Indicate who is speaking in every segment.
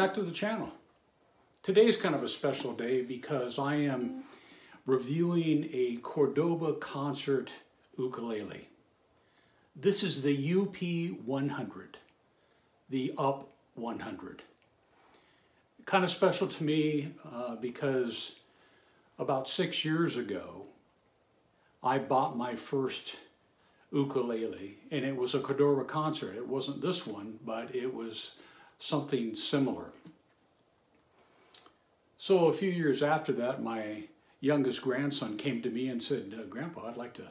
Speaker 1: Back to the channel. Today's kind of a special day because I am reviewing a Cordoba concert ukulele. This is the UP 100, the UP 100. Kind of special to me uh, because about six years ago, I bought my first ukulele and it was a Cordoba concert. It wasn't this one, but it was something similar. So a few years after that, my youngest grandson came to me and said, uh, Grandpa, I'd like to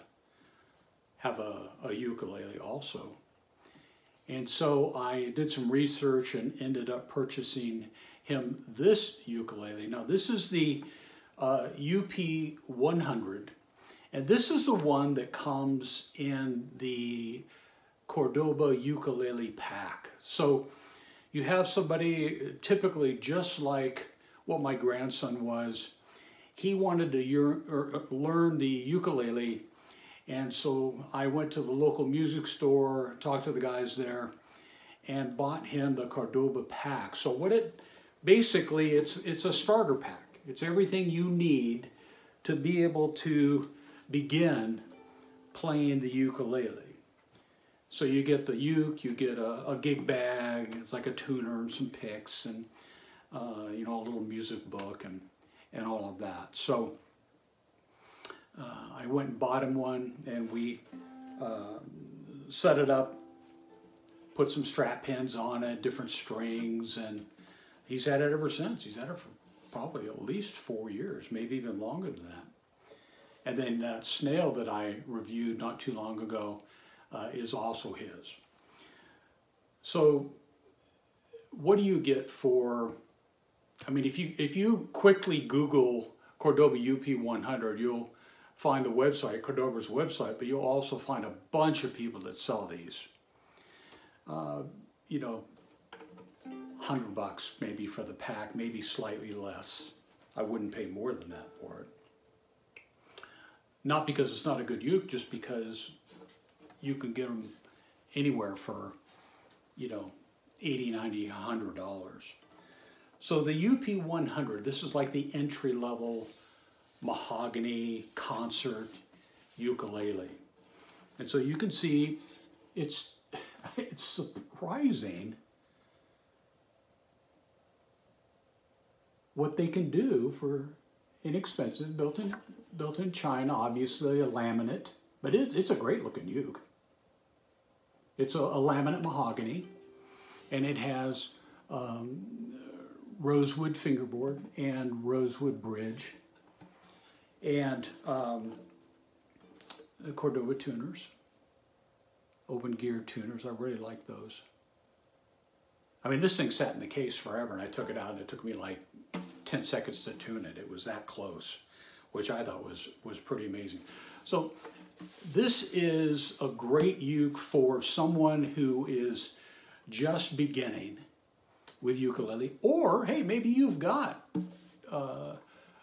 Speaker 1: have a, a ukulele also. And so I did some research and ended up purchasing him this ukulele. Now this is the uh, UP 100 and this is the one that comes in the Cordoba ukulele pack. So you have somebody typically just like what my grandson was. He wanted to uh, learn the ukulele and so I went to the local music store, talked to the guys there, and bought him the Cordoba pack. So what it, basically it's, it's a starter pack. It's everything you need to be able to begin playing the ukulele. So you get the uke, you get a, a gig bag, it's like a tuner and some picks and uh, you know a little music book and and all of that. So uh, I went and bought him one and we uh, set it up, put some strap pins on it, different strings, and he's had it ever since. He's had it for probably at least four years, maybe even longer than that. And then that snail that I reviewed not too long ago uh, is also his. So what do you get for, I mean, if you, if you quickly Google Cordoba UP100, you'll find the website, Cordoba's website, but you'll also find a bunch of people that sell these. Uh, you know, 100 bucks maybe for the pack, maybe slightly less. I wouldn't pay more than that for it. Not because it's not a good uke, just because you can get them anywhere for, you know, 80, 90, 100 dollars. So the UP100, this is like the entry level mahogany concert ukulele. And so you can see it's, it's surprising what they can do for inexpensive, built in, built in China, obviously a laminate, but it, it's a great looking uke. It's a, a laminate mahogany, and it has um, rosewood fingerboard and rosewood bridge, and um, the Cordoba tuners, open gear tuners. I really like those. I mean, this thing sat in the case forever, and I took it out, and it took me like 10 seconds to tune it. It was that close, which I thought was, was pretty amazing. So this is a great uke for someone who is just beginning with ukulele, or hey, maybe you've got uh,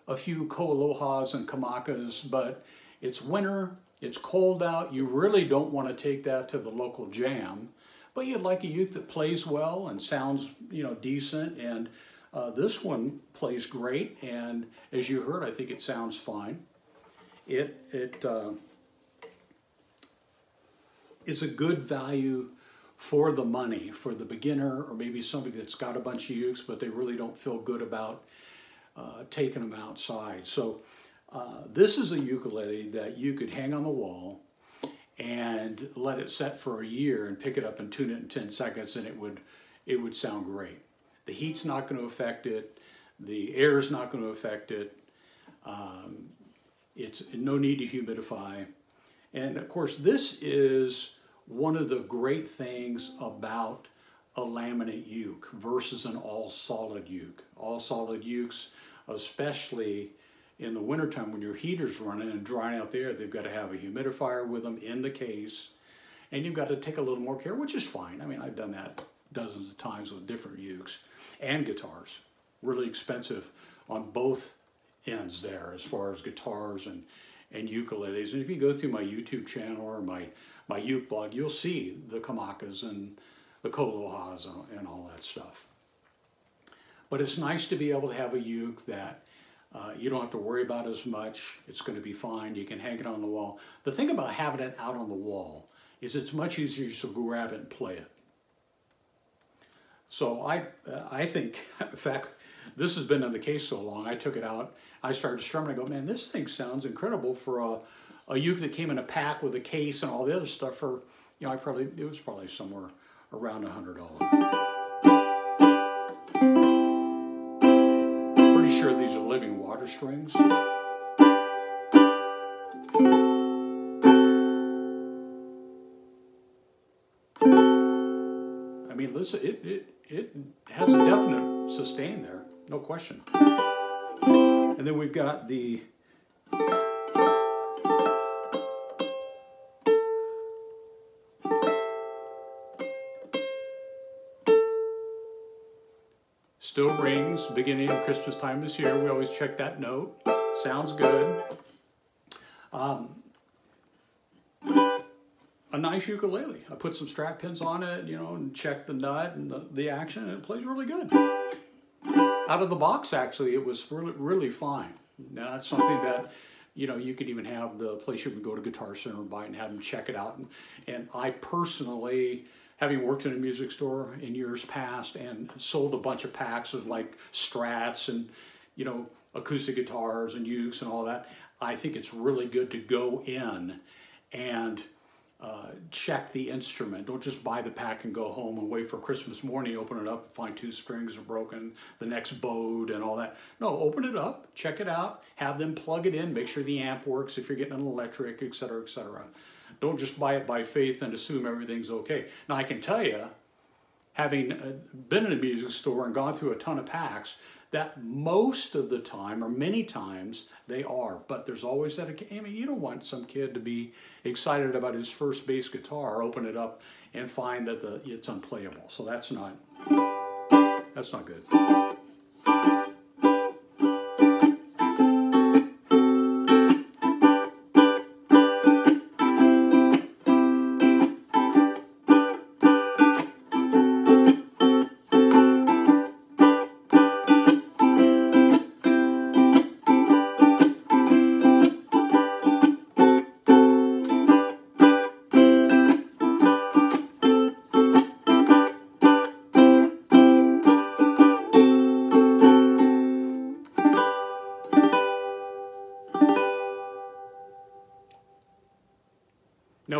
Speaker 1: a few koalohas and kamakas, but it's winter, it's cold out, you really don't want to take that to the local jam, but you'd like a uke that plays well and sounds, you know, decent and uh, this one plays great, and as you heard, I think it sounds fine. It, it uh, is a good value for the money, for the beginner, or maybe somebody that's got a bunch of ukes, but they really don't feel good about uh, taking them outside. So uh, this is a ukulele that you could hang on the wall and let it set for a year and pick it up and tune it in 10 seconds and it would, it would sound great. The heat's not going to affect it. The air is not going to affect it. Um, it's no need to humidify. And of course, this is one of the great things about a laminate uke versus an all solid uke. All solid ukes, especially in the wintertime when your heater's running and drying out there, they've got to have a humidifier with them in the case. And you've got to take a little more care, which is fine. I mean, I've done that dozens of times with different ukes and guitars. Really expensive on both ends there as far as guitars and, and ukuleles. And if you go through my YouTube channel or my, my uke blog, you'll see the kamakas and the Kolohas and, all that stuff. But it's nice to be able to have a uke that uh, you don't have to worry about as much. It's going to be fine. You can hang it on the wall. The thing about having it out on the wall is it's much easier to grab it and play it. So I, uh, I think, in fact, this has been in the case so long, I took it out, I started strumming, I go, man, this thing sounds incredible for a, a uke that came in a pack with a case and all the other stuff for, you know, I probably, it was probably somewhere around a hundred dollars. Pretty sure these are living water strings. I mean, listen, it, it, it has a definite sustain there, no question. And then we've got the Still rings, beginning of Christmas time this year. We always check that note. Sounds good. Um, a nice ukulele. I put some strap pins on it, you know, and check the nut and the, the action, and it plays really good. Out of the box, actually, it was really, really fine. Now, that's something that, you know, you could even have the place you would go to Guitar Center and buy and have them check it out. And, and I personally having worked in a music store in years past and sold a bunch of packs of like strats and you know acoustic guitars and ukes and all that i think it's really good to go in and uh, check the instrument. Don't just buy the pack and go home and wait for christmas morning open it up find two strings are broken the next bowed and all that. No open it up check it out have them plug it in make sure the amp works if you're getting an electric etc etc don't just buy it by faith and assume everything's okay. Now, I can tell you, having uh, been in a music store and gone through a ton of packs, that most of the time, or many times, they are. But there's always that, I mean, you don't want some kid to be excited about his first bass guitar, open it up, and find that the, it's unplayable. So that's not, that's not good.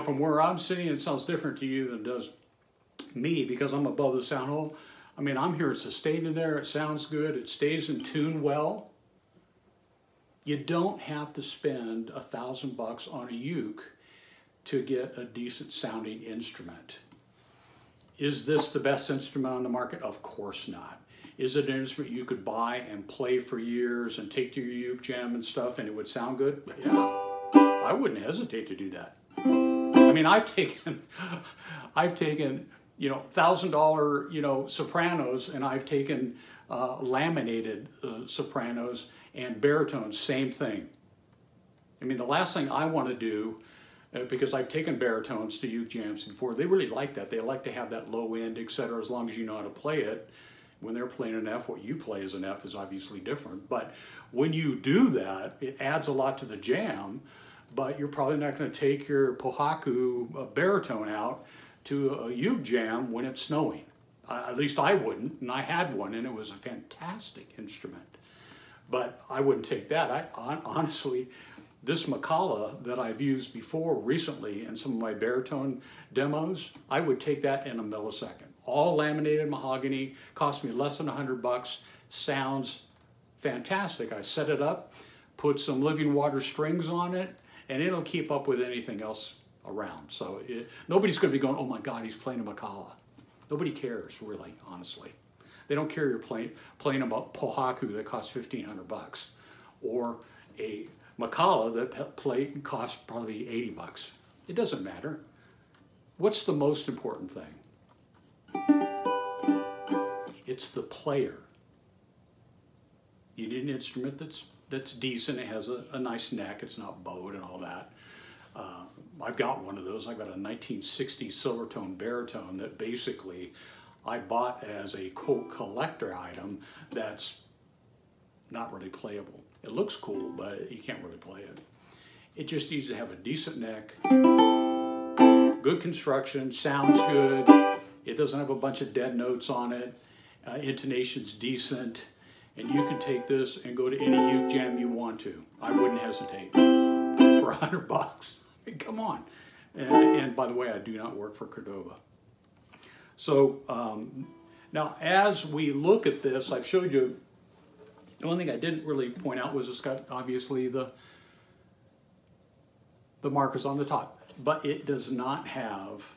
Speaker 1: From where I'm sitting, it sounds different to you than does me because I'm above the sound hole. I mean, I'm here, it's sustained in there, it sounds good, it stays in tune well. You don't have to spend a thousand bucks on a uke to get a decent sounding instrument. Is this the best instrument on the market? Of course not. Is it an instrument you could buy and play for years and take to your uke jam and stuff and it would sound good? Yeah, I wouldn't hesitate to do that. I mean, I've taken, I've taken, you know, thousand dollar, you know, sopranos, and I've taken uh, laminated uh, sopranos and baritones, same thing. I mean, the last thing I want to do, uh, because I've taken baritones to uke jams before, they really like that. They like to have that low end, etc. As long as you know how to play it. When they're playing an F, what you play as an F is obviously different. But when you do that, it adds a lot to the jam but you're probably not going to take your Pohaku uh, baritone out to a uke jam when it's snowing. Uh, at least I wouldn't, and I had one, and it was a fantastic instrument. But I wouldn't take that. I honestly, this Makala that I've used before recently in some of my baritone demos, I would take that in a millisecond. All laminated mahogany, cost me less than a hundred bucks, sounds fantastic. I set it up, put some living water strings on it, and it'll keep up with anything else around. So it, nobody's going to be going, oh my God, he's playing a Makala. Nobody cares, really, honestly. They don't care you're playing, playing about Pohaku that costs 1500 bucks or a Makala that play costs probably 80 bucks. It doesn't matter. What's the most important thing? It's the player. You need an instrument that's that's decent. It has a, a nice neck. It's not bowed and all that. Uh, I've got one of those. I've got a 1960 Silvertone baritone that basically I bought as a quote collector item that's not really playable. It looks cool, but you can't really play it. It just needs to have a decent neck, good construction, sounds good. It doesn't have a bunch of dead notes on it. Uh, intonation's decent. And you can take this and go to any uke jam you want to. I wouldn't hesitate. For a hundred bucks. Come on. And, and, by the way, I do not work for Cordoba. So um, now as we look at this, I've showed you, the one thing I didn't really point out was it's got obviously the, the markers on the top, but it does not have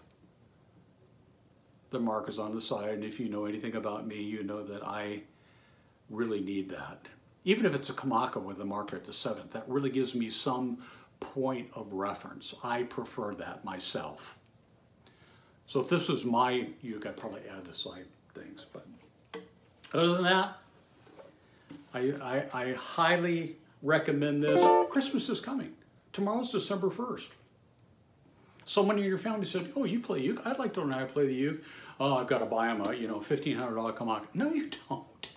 Speaker 1: the markers on the side. And if you know anything about me, you know that I really need that. Even if it's a Kamaka with a marker at the seventh, that really gives me some point of reference. I prefer that myself. So if this was my uke, I'd probably add the side things. But other than that, I, I, I highly recommend this. Christmas is coming. Tomorrow's December 1st. Someone in your family said, oh, you play uke? I'd like to learn how to play the uke. Oh, I've got to buy them a, you know, $1,500 Kamaka. No, you don't.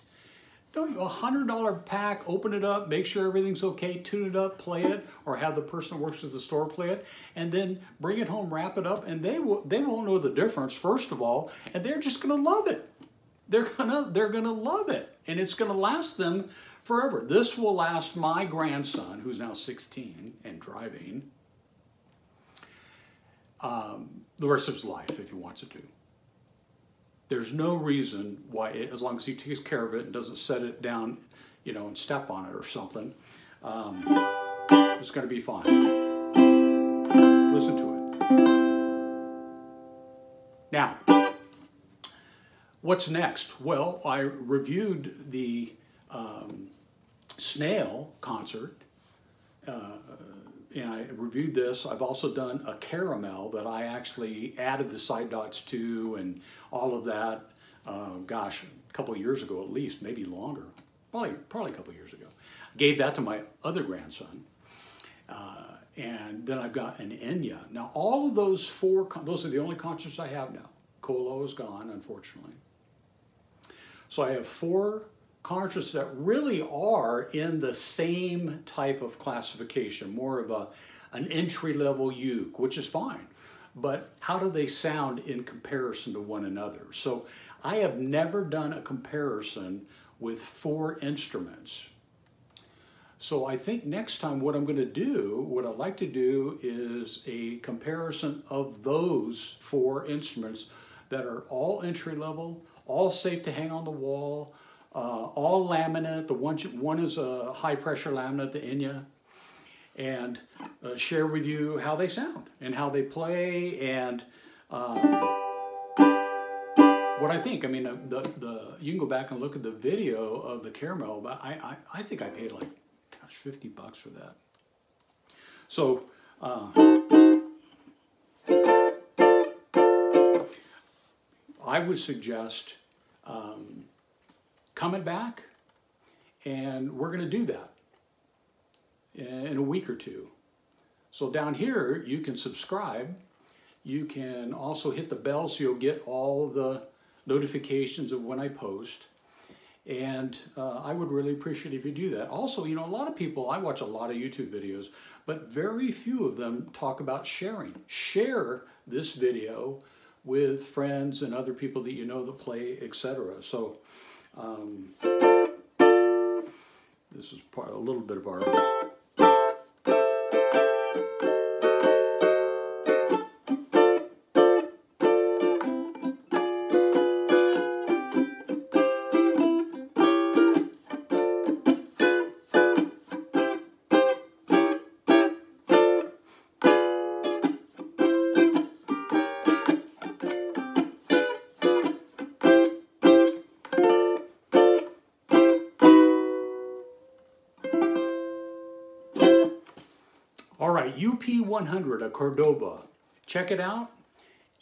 Speaker 1: Don't you, a $100 pack, open it up, make sure everything's okay, tune it up, play it, or have the person who works at the store play it, and then bring it home, wrap it up, and they, will, they won't know the difference, first of all, and they're just gonna love it. They're gonna, they're gonna love it, and it's gonna last them forever. This will last my grandson, who's now 16 and driving, um, the rest of his life if he wants to do. There's no reason why, it, as long as he takes care of it and doesn't set it down, you know, and step on it or something, um, it's going to be fine. Listen to it. Now, what's next? Well, I reviewed the um, Snail concert uh, and I reviewed this. I've also done a caramel that I actually added the side dots to and all of that. Uh, gosh, a couple years ago at least, maybe longer. Probably, probably a couple years ago. Gave that to my other grandson. Uh, and then I've got an Enya. Now all of those four, those are the only concerts I have now. Colo is gone, unfortunately. So I have four concerts that really are in the same type of classification, more of a, an entry-level uke, which is fine. But how do they sound in comparison to one another? So I have never done a comparison with four instruments. So I think next time what I'm going to do, what I'd like to do is a comparison of those four instruments that are all entry level, all safe to hang on the wall, all laminate. The one, one is a high pressure laminate, the Enya, and uh, share with you how they sound and how they play and um, what I think. I mean, the, the, the, you can go back and look at the video of the caramel, but I, I, I think I paid like, gosh, 50 bucks for that. So, uh, I would suggest um, coming back, and we're going to do that in a week or two. So down here, you can subscribe. You can also hit the bell so you'll get all the notifications of when I post. And uh, I would really appreciate if you do that. Also, you know, a lot of people, I watch a lot of YouTube videos, but very few of them talk about sharing. Share this video with friends and other people that you know that play, etc. So um, this is part a little bit of our All right, UP100, a Cordoba. Check it out.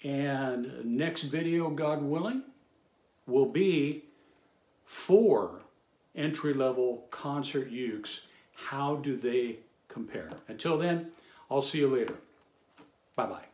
Speaker 1: And next video, God willing, will be four entry-level concert ukes. How do they compare? Until then, I'll see you later. Bye-bye.